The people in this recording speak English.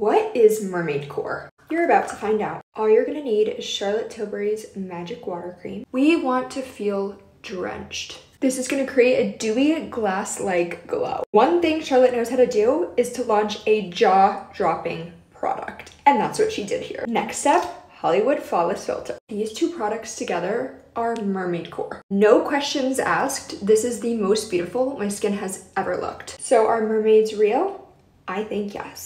What is mermaid core? You're about to find out. All you're gonna need is Charlotte Tilbury's Magic Water Cream. We want to feel drenched. This is gonna create a dewy glass-like glow. One thing Charlotte knows how to do is to launch a jaw-dropping product. And that's what she did here. Next step, Hollywood Flawless Filter. These two products together are mermaid core. No questions asked, this is the most beautiful my skin has ever looked. So are mermaids real? I think yes.